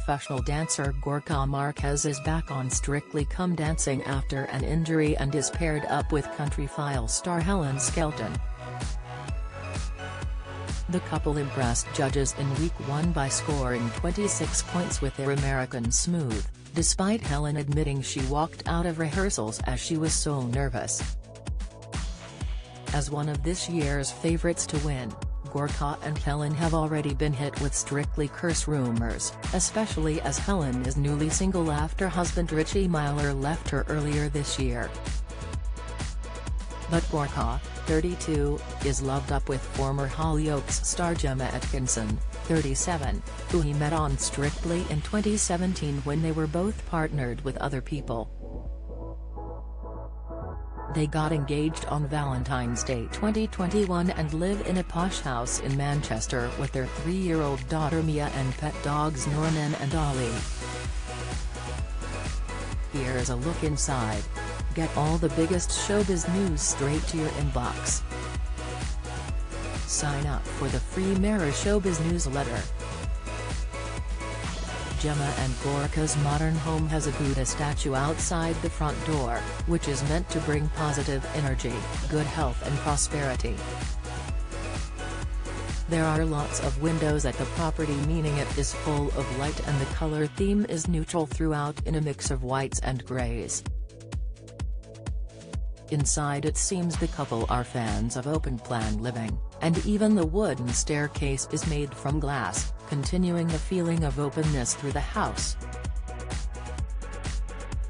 Professional dancer Gorka Marquez is back on Strictly Come Dancing after an injury and is paired up with Countryfile star Helen Skelton. The couple impressed judges in week one by scoring 26 points with their American Smooth, despite Helen admitting she walked out of rehearsals as she was so nervous. As one of this year's favorites to win, Gorka and Helen have already been hit with strictly curse rumors, especially as Helen is newly single after husband Richie Myler left her earlier this year. But Gorka, 32, is loved up with former Hollyoaks star Gemma Atkinson, 37, who he met on Strictly in 2017 when they were both partnered with other people. They got engaged on Valentine's Day 2021 and live in a posh house in Manchester with their three-year-old daughter Mia and pet dogs Norman and Ollie. Here's a look inside. Get all the biggest showbiz news straight to your inbox. Sign up for the free Mirror Showbiz newsletter. Gemma and Gorka's modern home has a Buddha statue outside the front door, which is meant to bring positive energy, good health and prosperity. There are lots of windows at the property meaning it is full of light and the color theme is neutral throughout in a mix of whites and greys. Inside it seems the couple are fans of open-plan living, and even the wooden staircase is made from glass, continuing the feeling of openness through the house.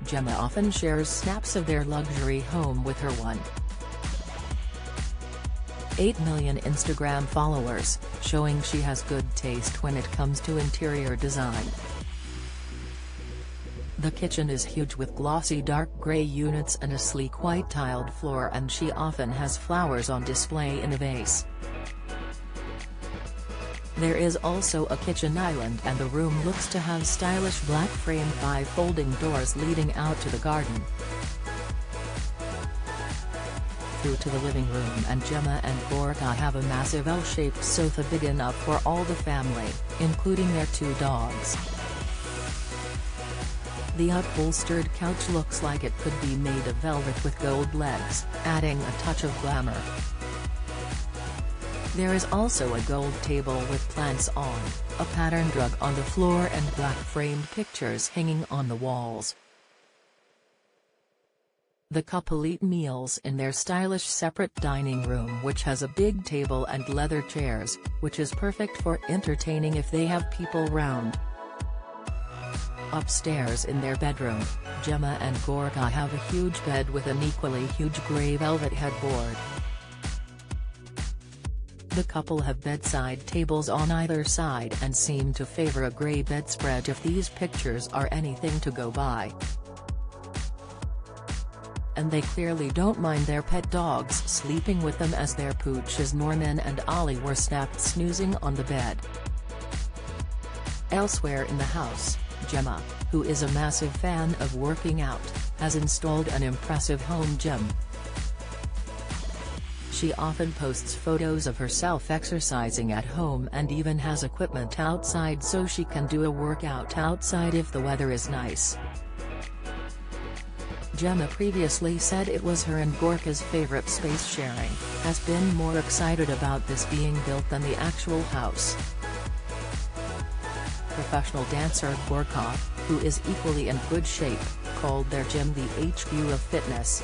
Gemma often shares snaps of their luxury home with her one. 8 million Instagram followers, showing she has good taste when it comes to interior design. The kitchen is huge with glossy dark grey units and a sleek white tiled floor and she often has flowers on display in a vase. There is also a kitchen island and the room looks to have stylish black frame bi-folding doors leading out to the garden. Through to the living room and Gemma and Gorka have a massive L-shaped sofa big enough for all the family, including their two dogs. The upholstered couch looks like it could be made of velvet with gold legs, adding a touch of glamour. There is also a gold table with plants on, a patterned rug on the floor and black framed pictures hanging on the walls. The couple eat meals in their stylish separate dining room which has a big table and leather chairs, which is perfect for entertaining if they have people round. Upstairs in their bedroom, Gemma and Gorka have a huge bed with an equally huge grey velvet headboard. The couple have bedside tables on either side and seem to favor a grey bedspread if these pictures are anything to go by. And they clearly don't mind their pet dogs sleeping with them as their pooches Norman and Ollie were snapped snoozing on the bed. Elsewhere in the house, Gemma, who is a massive fan of working out, has installed an impressive home gym. She often posts photos of herself exercising at home and even has equipment outside so she can do a workout outside if the weather is nice. Gemma previously said it was her and Gorka's favorite space sharing, has been more excited about this being built than the actual house professional dancer Gorka, who is equally in good shape, called their gym the HQ of fitness.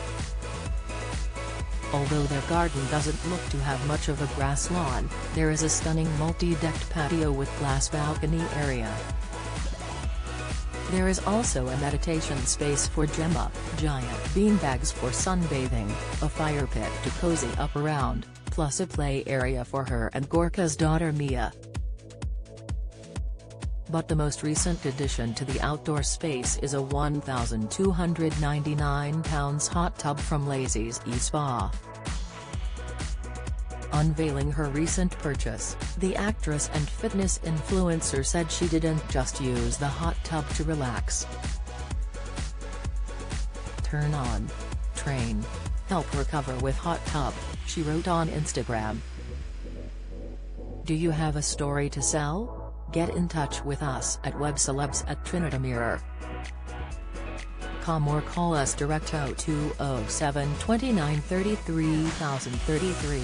Although their garden doesn't look to have much of a grass lawn, there is a stunning multi-decked patio with glass balcony area. There is also a meditation space for Gemma, giant beanbags for sunbathing, a fire pit to cozy up around, plus a play area for her and Gorka's daughter Mia. But the most recent addition to the outdoor space is a £1,299 hot tub from Lay-Z-Spa. Unveiling her recent purchase, the actress and fitness influencer said she didn't just use the hot tub to relax. Turn on. Train. Help recover with hot tub, she wrote on Instagram. Do you have a story to sell? Get in touch with us at webcelebs at trinitymirror.com or call us direct 0207 29 33 33.